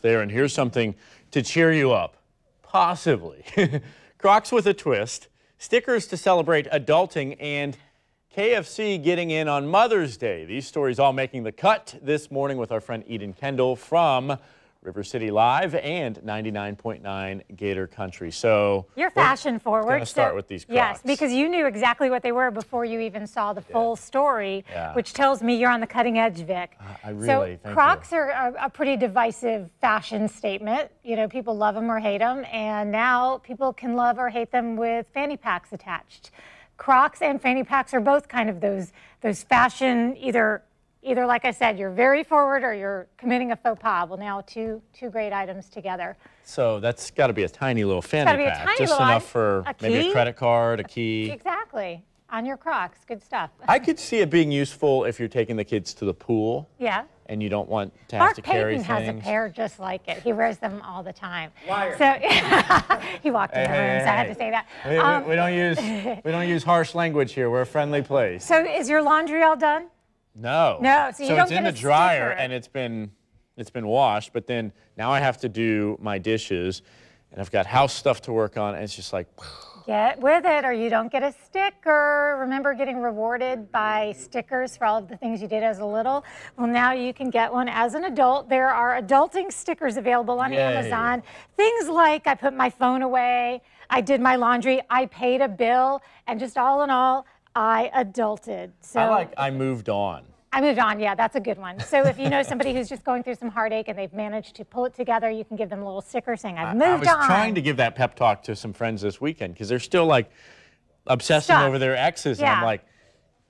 there, and here's something to cheer you up. Possibly. Crocs with a twist, stickers to celebrate adulting, and KFC getting in on Mother's Day. These stories all making the cut this morning with our friend Eden Kendall from River City Live and 99.9 Gator Country. So you're fashion forward. Going to start so, with these Crocs. Yes, because you knew exactly what they were before you even saw the full story, yeah. which tells me you're on the cutting edge, Vic. Uh, I really. So Crocs you. are a, a, pretty divisive fashion statement. You know, people love them or hate them, and now people can love or hate them with fanny packs attached. Crocs and fanny packs are both kind of those those fashion either either, like I said, you're very forward or you're committing a faux pas. Well, now two two great items together. So that's got to be a tiny little fanny pack, just enough for a maybe a credit card, a key. Exactly. On your Crocs, good stuff. I could see it being useful if you're taking the kids to the pool. Yeah. And you don't want to Mark have to carry Payton things. has a pair just like it. He wears them all the time. Liar. So he walked in the room, hey, so I had to say that. We, um, we, we don't use we don't use harsh language here. We're a friendly place. So is your laundry all done? No. No, so you so don't it's in the dryer and it's been it's been washed, but then now I have to do my dishes and I've got house stuff to work on and it's just like Get with it or you don't get a sticker. Remember getting rewarded by stickers for all of the things you did as a little? Well, now you can get one as an adult. There are adulting stickers available on Yay. Amazon. Things like I put my phone away, I did my laundry, I paid a bill, and just all in all, I adulted. So I like I moved on. I moved on, yeah, that's a good one. So if you know somebody who's just going through some heartache and they've managed to pull it together, you can give them a little sticker saying, I've moved on. I was on. trying to give that pep talk to some friends this weekend because they're still like obsessing Stuff. over their exes. Yeah. And I'm like,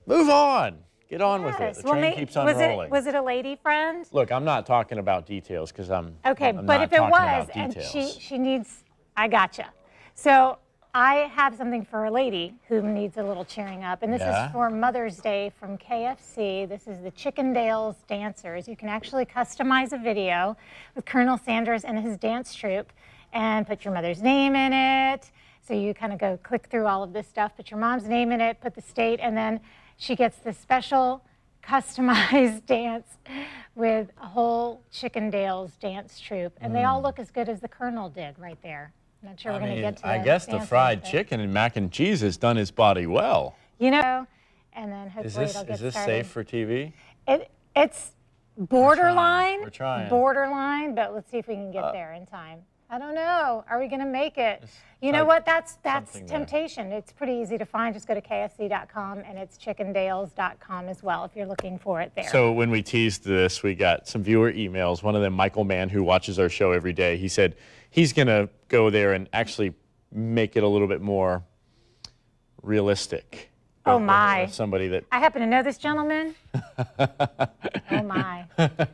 move on. Get on yes. with it. The well, train keeps on was rolling. It, was it a lady friend? Look, I'm not talking about details because I'm Okay, I'm but if it was and she, she needs, I gotcha. So I have something for a lady who needs a little cheering up, and this yeah. is for Mother's Day from KFC. This is the Chickendales Dancers. You can actually customize a video with Colonel Sanders and his dance troupe and put your mother's name in it. So you kind of go click through all of this stuff, put your mom's name in it, put the state, and then she gets this special customized dance with a whole Chickendales dance troupe. And mm. they all mm. look as good as the Colonel did right there. I'm not sure I we're going to get to I guess the fried chicken and mac and cheese has done his body well. You know, and then hopefully is this, it'll get Is this started. safe for TV? It, it's borderline. We're trying. We're trying. Borderline, but let's see if we can get uh, there in time. I don't know. Are we going to make it? You know what? That's that's temptation. There. It's pretty easy to find. Just go to kfc.com and it's chickendales.com as well if you're looking for it there. So when we teased this, we got some viewer emails. One of them, Michael Mann, who watches our show every day, he said he's going to go there and actually make it a little bit more realistic. Oh my! Somebody that I happen to know this gentleman. oh my!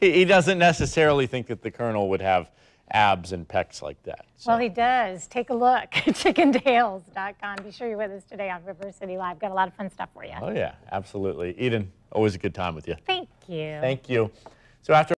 he, he doesn't necessarily think that the colonel would have abs and pecs like that. So. Well, he does. Take a look at chickendales.com. Be sure you're with us today on River City Live. Got a lot of fun stuff for you. Oh, yeah, absolutely. Eden, always a good time with you. Thank you. Thank you. So after